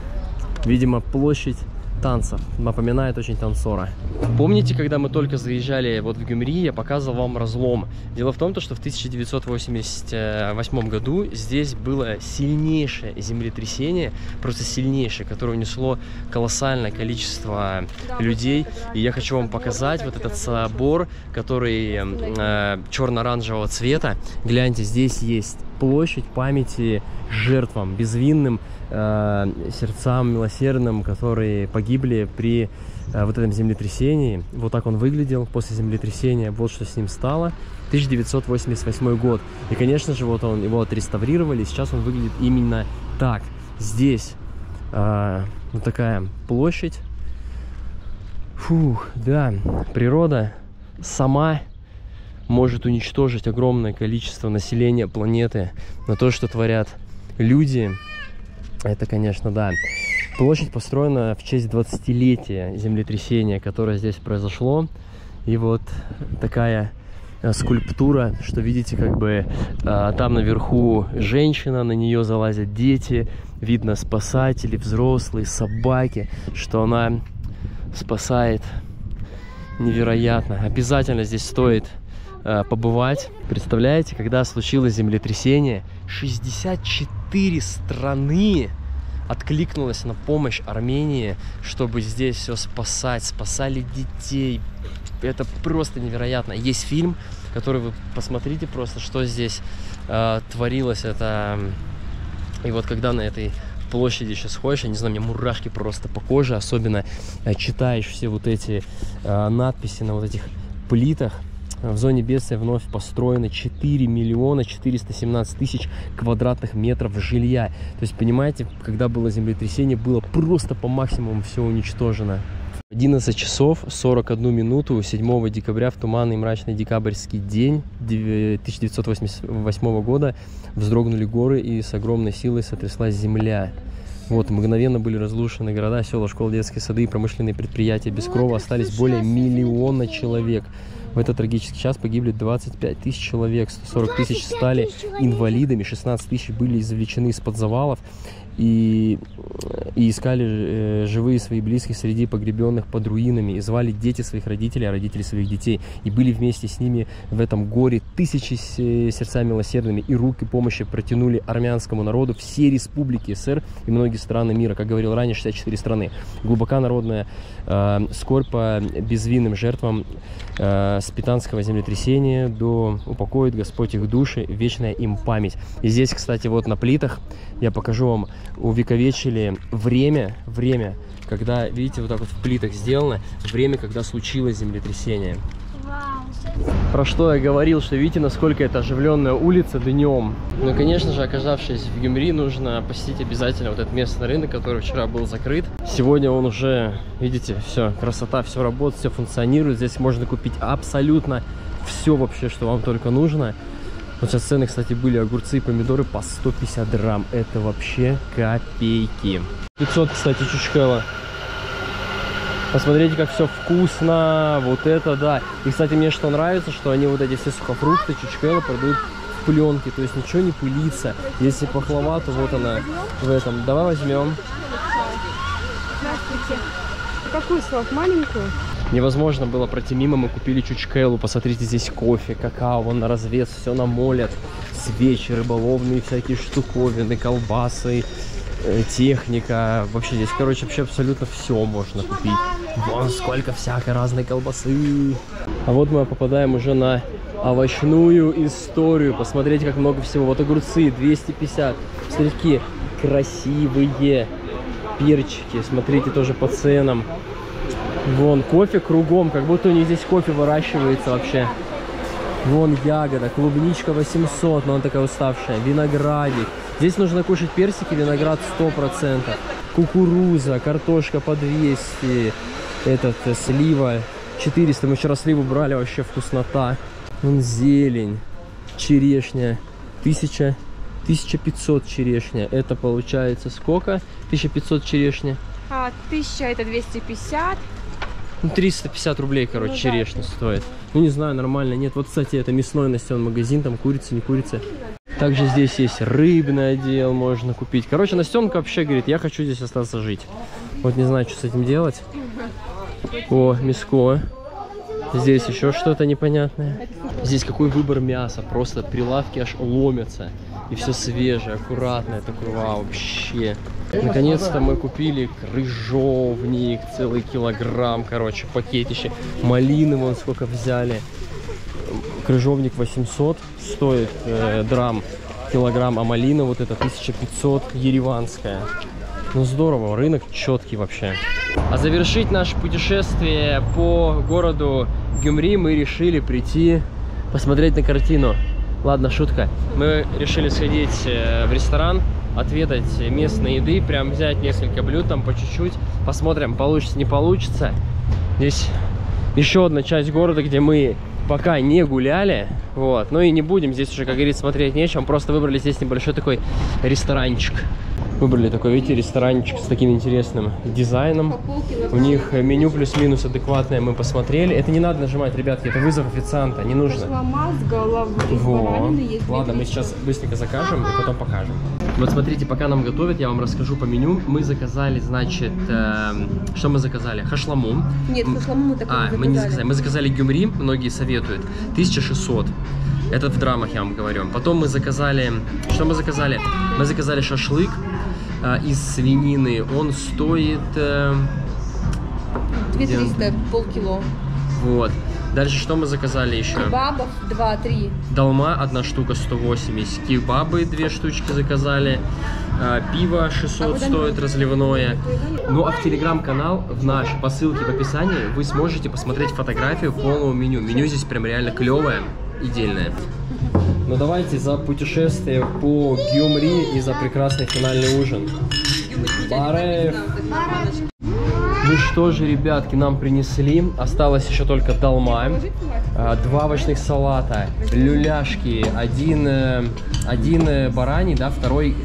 Видимо, площадь танцев. Напоминает очень танцора. Помните, когда мы только заезжали вот в Гюмри, я показывал вам разлом. Дело в том, то, что в 1988 году здесь было сильнейшее землетрясение, просто сильнейшее, которое унесло колоссальное количество людей. И я хочу вам показать вот этот собор, который э, черно-оранжевого цвета. Гляньте, здесь есть площадь памяти жертвам, безвинным э, сердцам милосердным, которые погибли при э, вот этом землетрясении. Вот так он выглядел после землетрясения. Вот что с ним стало. 1988 год. И, конечно же, вот он, его отреставрировали. Сейчас он выглядит именно так. Здесь э, вот такая площадь. Фух, да, природа сама может уничтожить огромное количество населения планеты. Но то, что творят люди, это, конечно, да. Площадь построена в честь 20-летия землетрясения, которое здесь произошло. И вот такая э, скульптура, что видите, как бы а, там наверху женщина, на нее залазят дети, видно спасатели, взрослые, собаки, что она спасает невероятно. Обязательно здесь стоит э, побывать. Представляете, когда случилось землетрясение, 64 страны откликнулась на помощь Армении, чтобы здесь все спасать, спасали детей. Это просто невероятно. Есть фильм, который вы посмотрите просто, что здесь э, творилось. Это и вот когда на этой площади сейчас ходишь, я не знаю, меня мурашки просто по коже, особенно э, читаешь все вот эти э, надписи на вот этих плитах. В зоне бедствия вновь построено 4 миллиона 417 тысяч квадратных метров жилья. То есть, понимаете, когда было землетрясение, было просто по максимуму все уничтожено. 11 часов 41 минуту 7 декабря в туманный мрачный декабрьский день 1988 года вздрогнули горы и с огромной силой сотряслась земля. Вот, мгновенно были разрушены города, села, школы, детские сады и промышленные предприятия. Без крова остались более миллиона человек. В этот трагический час погибли 25 тысяч человек, 140 тысяч стали инвалидами, 16 тысяч были извлечены из-под завалов. И, и искали э, живые свои близких среди погребенных под руинами, и звали дети своих родителей, а родители своих детей, и были вместе с ними в этом горе тысячи сердца милосердными, и руки помощи протянули армянскому народу все республики СССР и многие страны мира, как говорил ранее, 64 страны. Глубока народная э, скорбь по безвинным жертвам э, спитанского землетрясения, до упокоит Господь их души, вечная им память. И здесь, кстати, вот на плитах я покажу вам увековечили время, время, когда, видите, вот так вот в плитах сделано, время, когда случилось землетрясение. Про что я говорил, что видите, насколько это оживленная улица днем. Ну, конечно же, оказавшись в Гюмри, нужно посетить обязательно вот этот местный рынок, который вчера был закрыт. Сегодня он уже, видите, все, красота, все работает, все функционирует. Здесь можно купить абсолютно все вообще, что вам только нужно. Вот сейчас цены, кстати, были огурцы и помидоры по 150 грамм. Это вообще копейки. 500, кстати, чучхела. Посмотрите, как все вкусно. Вот это да. И, кстати, мне что нравится, что они вот эти все сухофрукты, чучхела продают в пленке. То есть ничего не пылится. Если пахлава, то вот она в этом. Давай возьмем. Здравствуйте. Какую сок? Маленькую? Невозможно было пройти мимо, мы купили чучкелу, посмотрите, здесь кофе, какао, вон на развес, все намолят, свечи, рыболовные всякие штуковины, колбасы, техника, вообще здесь, короче, вообще абсолютно все можно купить. Вон сколько всякой разной колбасы. А вот мы попадаем уже на овощную историю, посмотрите, как много всего. Вот огурцы 250, смотрите, красивые перчики, смотрите, тоже по ценам. Вон, кофе кругом, как будто у них здесь кофе выращивается вообще. Вон ягода, клубничка 800, но она такая уставшая. Виноградик. Здесь нужно кушать персики, виноград 100%. Кукуруза, картошка по 200. Этот, э, слива 400. Мы вчера сливу брали, вообще вкуснота. Вон зелень, черешня. 1000, 1500 черешня. Это получается сколько? 1500 черешня. А, 1000 это 250. Ну, 350 рублей, короче, Ну да, черешня стоит. Ну, не знаю, нормально. Нет, вот, кстати, это мясной настен магазин, там курица, не курица. Также здесь есть рыбный отдел, можно купить. Короче, Настенка вообще говорит, я хочу здесь остаться жить. Вот не знаю, что с этим делать. О, миско. Здесь еще что-то непонятное. Здесь какой выбор мяса. Просто прилавки аж ломятся. И все свежее, аккуратное. Такое вообще. Наконец-то мы купили крыжовник, целый килограмм, короче, пакетище. Малины вон сколько взяли. Крыжовник 800 стоит э, драм килограмм, а малина вот это 1500 ереванская. Ну здорово, рынок четкий вообще. А завершить наше путешествие по городу Гюмри мы решили прийти посмотреть на картину. Ладно, шутка. Мы решили сходить э, в ресторан, отведать местной еды, прям взять несколько блюд там по чуть-чуть. Посмотрим, получится, не получится. Здесь еще одна часть города, где мы пока не гуляли. Вот. Ну и не будем здесь уже, как говорится, смотреть нечем. Просто выбрали здесь небольшой такой ресторанчик. Выбрали такой, видите, ресторанчик с таким интересным дизайном. У них меню плюс-минус адекватное мы посмотрели. Это не надо нажимать, ребятки, это вызов официанта, не нужно. Вот. Ладно, мы сейчас быстренько закажем и потом покажем. Вот смотрите, пока нам готовят, я вам расскажу по меню. Мы заказали, значит, эм, что мы заказали? Хашламу. Нет, хашламу мы так А, мы не заказали. Мы заказали гюмри, многие советуют. 1600. Это в драмах, я вам говорю. Потом мы заказали... Что мы заказали? Мы заказали шашлык э, из свинины. Он стоит... э, 2300, полкило. вот. Дальше что мы заказали еще? Бабов 2-3. Долма одна штука 180, кебабы две штучки заказали, а, пиво 600 стоит разливное. Ну а в телеграм-канал в наш по ссылке в описании вы сможете посмотреть фотографию полного меню. Меню здесь прям реально клевое и дельное. Ну давайте за путешествие по Гюмри и за прекрасный финальный ужин. Барев. Ну что же, ребятки, нам принесли. Осталось еще только долма. А, Два овощных салата, люляшки, один, э, один э, бараний, да, второй,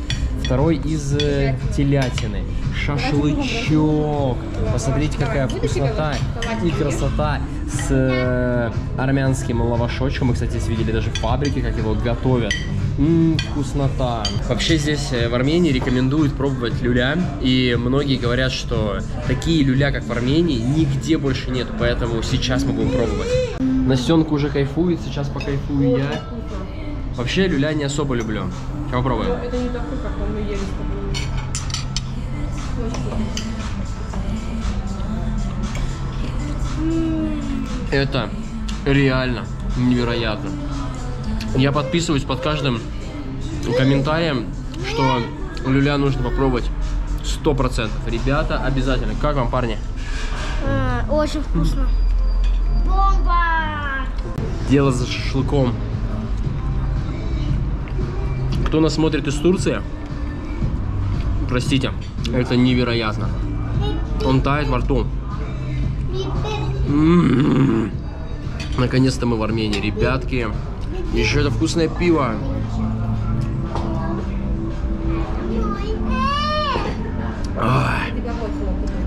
второй из э, телятины, шашлычок. Посмотрите, какая вкуснота и красота с э, армянским лавашочком. Мы, кстати, здесь видели даже фабрики, как его готовят. Ммм, вкуснота. Вообще здесь э, в Армении рекомендуют пробовать люля, и многие говорят, что такие люля, как в Армении, нигде больше нет, поэтому сейчас мы будем пробовать. Настенка уже кайфует, сейчас покайфую я. Вообще люля не особо люблю. Сейчас попробуем. Это не такой, как он мы ели с тобой. Это реально невероятно. Я подписываюсь под каждым комментарием, что люля нужно попробовать 100%. Ребята, обязательно. Как вам, парни? А, Очень вкусно. Бомба! Дело за шашлыком. Кто нас смотрит из Турции, простите, это невероятно. Он тает во рту. М-м-м. Наконец-то мы в Армении, ребятки. Еще это вкусное пиво. Ай.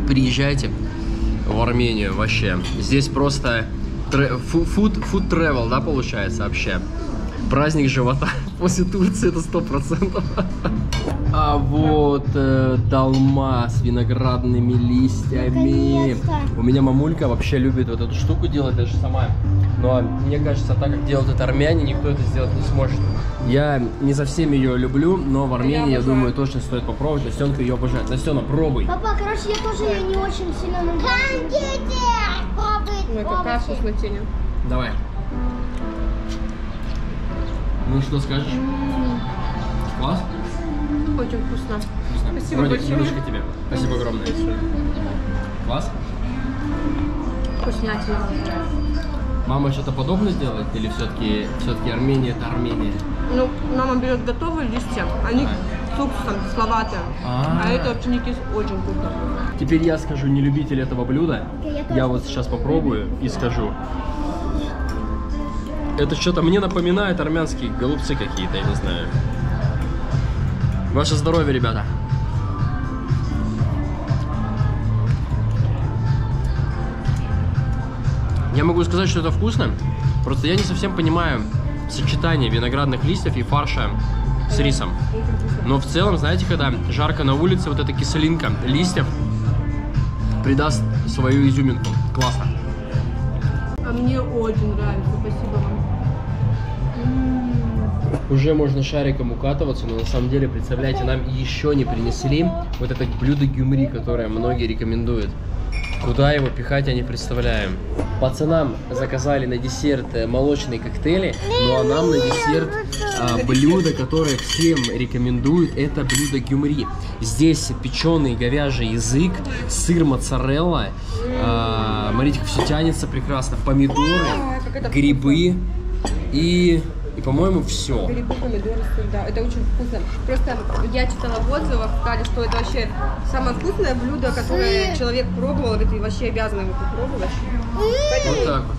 Приезжайте в Армению вообще. Здесь просто фуд travel, да, получается вообще. Праздник живота после Турции это сто процентов. А вот э, долма с виноградными листьями. У меня мамулька вообще любит вот эту штуку делать даже сама. Но мне кажется, так как делают это армяне, никто это сделать не сможет. Я не совсем ее люблю, но в Армении, я, думаю, точно стоит попробовать. Настенка ее обожает. Настена, пробуй. Папа, короче, я тоже ее не очень сильно люблю. Папа, Ой, какая вкуснотень. Давай. Ну что скажешь? Класс? Очень вкусно. Спасибо Вроде большое. кружка тебе. Спасибо огромное. Класс? Вкуснятина. Мама что-то подобное делает или все-таки все-таки Армения это Армения? Ну, мама берет готовые листья, они с уксусом кисловатые. А. А это вообще не кис, очень вкусно. Теперь я скажу не любитель этого блюда. Я вот сейчас попробую и скажу. Это что-то мне напоминает армянские голубцы какие-то, я не знаю. Ваше здоровье, ребята. Я могу сказать, что это вкусно. Просто я не совсем понимаю, сочетание виноградных листьев и фарша с рисом. Но в целом, знаете, когда жарко на улице, вот эта кислинка листьев придаст свою изюминку. Классно. А мне очень нравится, спасибо вам. Уже можно шариком укатываться, но на самом деле, представляете, нам еще не принесли вот это блюдо гюмри, которое многие рекомендуют. Куда его пихать, я не представляю. Пацанам заказали на десерт э, молочные коктейли, ну а нам на десерт а, блюдо, которое всем рекомендуют, это блюдо гюмри. Здесь печеный говяжий язык, сыр моцарелла, а, смотрите, как все тянется прекрасно, помидоры, грибы и, и по-моему, все. Грибы, помидоры, да, это очень вкусно. Просто я читала в отзывах, сказали, что это вообще самое вкусное блюдо, которое человек пробовал, и вообще обязан его попробовать. Поэтому, Вот так вот.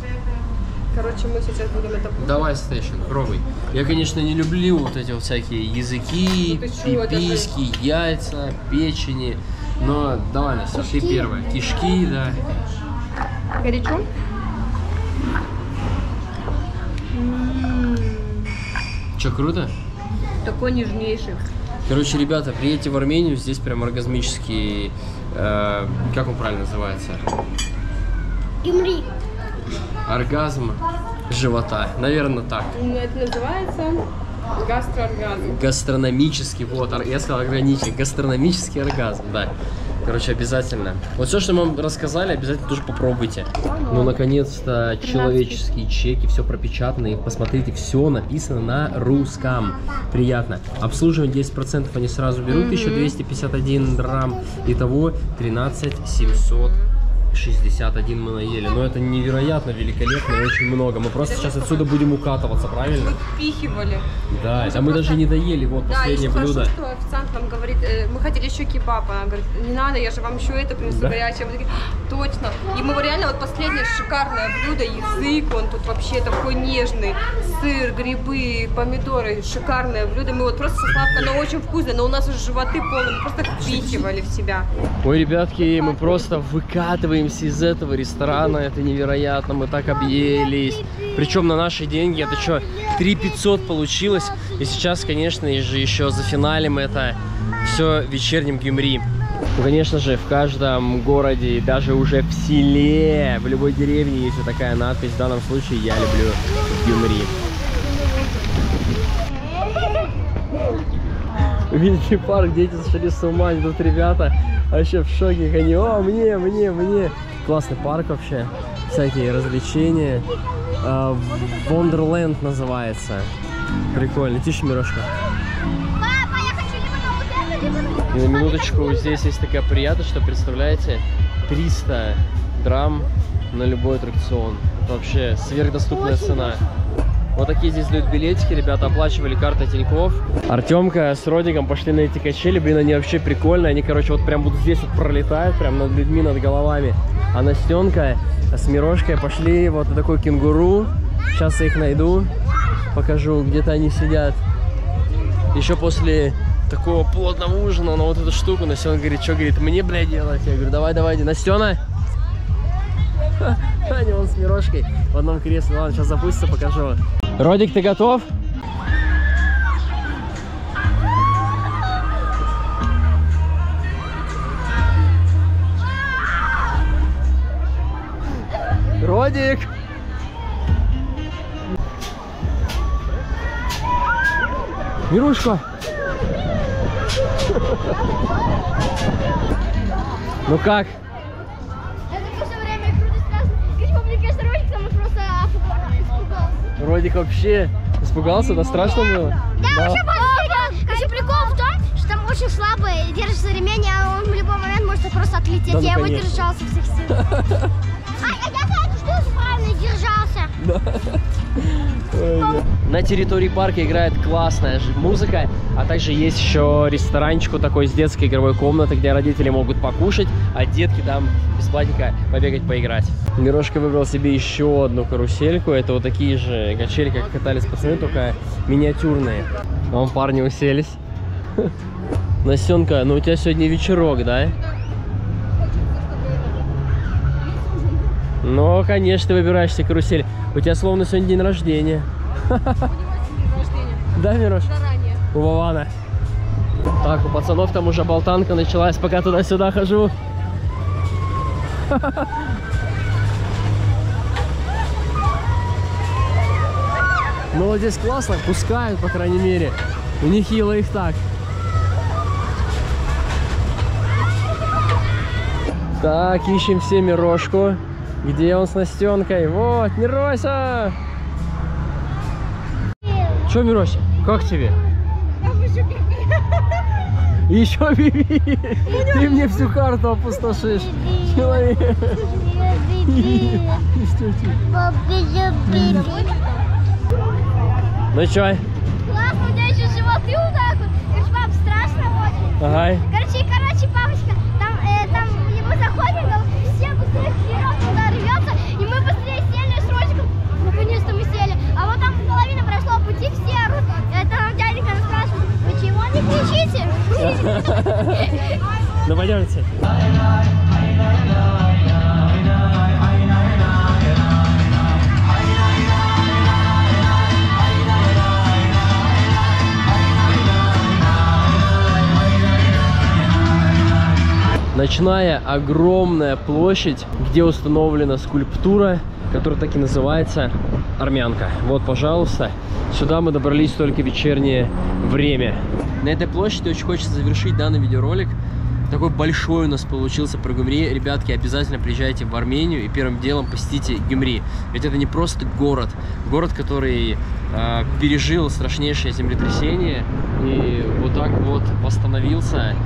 короче, мы сейчас будем это пробовать. Давай, Стэшн, пробуй. Я, конечно, не люблю вот эти вот всякие языки, Ну чё, это яйца, печени. Но давай, Настя, ты первая. Кишки, да. Горячо? М, Че, круто? Такой нежнейший. Короче, ребята, приедете в Армению, здесь прям оргазмический... э, как он правильно называется? Юмри. Оргазм живота. Наверное, так. М, Это называется гастрооргазм. Гастрономический, вот, я сказал ограниченный, гастрономический оргазм, да. Короче, обязательно. Вот все, что мы вам рассказали, обязательно тоже попробуйте. Ну, наконец-то, человеческие чеки, все пропечатано. И посмотрите, все написано на русском. Приятно. Обслуживание 10% они сразу берут, 1251 драм. Итого 13 761 мы наели. Но это невероятно великолепно и очень много. Мы просто сейчас отсюда будем укатываться, правильно? Мы впихивали. Да, это мы даже не доели. Вот Да, последнее еще блюдо. хорошо, что официант нам говорит, э, мы хотели еще кебаб, она говорит, не надо, я же вам еще это принесу Да? горячее. Мы такие, точно. И мы реально вот последнее шикарное блюдо, язык, он тут вообще такой нежный, сыр, грибы, помидоры, шикарное блюдо. Мы вот просто со Славкой, оно очень вкусное, но у нас уже животы полные, мы просто впихивали в себя. Ой, ребятки, мы просто выкатываемся из этого ресторана, это невероятно, мы так объелись. Причем на наши деньги, это что, 3 500 получилось. И сейчас, конечно же, еще за финалем это все вечерним гюмри. Конечно же, в каждом городе даже уже в селе, в любой деревне есть вот такая надпись. В данном случае я люблю гюмри. Видите парк, дети сошли с ума, они тут ребята вообще в шоке, они, о, мне, мне, мне. Классный парк вообще, всякие развлечения. А, Wonderland называется. Прикольно, тише, Мирошка. Папа, я хочу либо на вот это, либо на И на минуточку, здесь есть такая приятность, что, представляете, 300 драм на любой аттракцион. Это вообще сверхдоступная цена. Вот такие здесь дают билетики, ребята оплачивали картой Тинькофф. Артемка с Родиком пошли на эти качели, блин, они вообще прикольные. Они, короче, вот прям вот здесь вот пролетают, прям над людьми, над головами. А Настенка с Мирошкой пошли вот на такой кенгуру. Сейчас я их найду, покажу, где-то они сидят. Еще после такого плотного ужина на вот эту штуку Настена говорит, что, говорит, мне, блядь, делать? Я говорю, давай, давай. Настена! Они вон с Мирошкой в одном кресле. Ладно, сейчас запустится, покажу. Родик, ты готов? Родик! Мирушка! Ну как? Родик вообще испугался, да страшно было? Да, вообще пофиг. Короче, прикол в том, что там очень слабо держится ремень, а он в любой момент может просто отлететь. Да ну, я его конечно. держался всех сил. А, а я за эту штуку правильно держался. На территории парка играет классная музыка, а также есть еще ресторанчик вот такой с детской игровой комнатой, где родители могут покушать, а детки там бесплатненько побегать, поиграть. Мирошка выбрал себе еще одну карусельку. Это вот такие же качели, как катались пацаны, только миниатюрные. Вон парни уселись. <laughs> Настенка, ну у тебя сегодня вечерок, да? Ну, конечно, ты выбираешь себе карусель. У тебя словно сегодня день рождения. День. Да, Мирош? Заранее. У Вована. Так, у пацанов там уже болтанка началась, пока туда-сюда хожу. Ну вот здесь классно, пускают, по крайней мере. У них хило их так. Так, ищем все Мирошку. Где он с Настенкой? Вот, Мирося! Че, Мирося, как тебе? Еще биби! Ты мне всю карту опустошишь. Человек. Ну чё? Классно, у меня еще животы вот так вот. Короче, пап, страшно очень. Ага. Короче, пойдемте. Ночная огромная площадь, где установлена скульптура, которая так и называется армянка. Вот, пожалуйста, сюда мы добрались только вечернее время. На этой площади очень хочется завершить данный видеоролик. Такой большой у нас получился про Гюмри. Ребятки, обязательно приезжайте в Армению и первым делом посетите Гюмри. Ведь это не просто город. Город, который э, пережил страшнейшее землетрясение и вот так вот восстановился.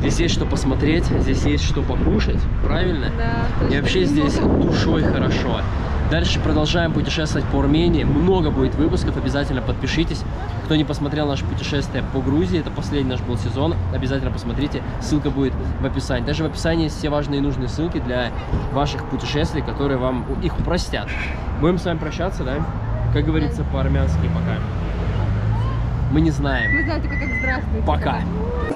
Здесь есть что посмотреть, здесь есть что покушать, правильно? Да. И вообще здесь душой хорошо. Дальше продолжаем путешествовать по Армении. Много будет выпусков, обязательно подпишитесь. Кто не посмотрел наше путешествие по Грузии, это последний наш был сезон, обязательно посмотрите. Ссылка будет в описании. Даже в описании есть все важные и нужные ссылки для ваших путешествий, которые вам их упростят. Будем с вами прощаться, да? Как говорится по-армянски пока. Мы не знаем. Мы знаем только как здравствуйте. Пока.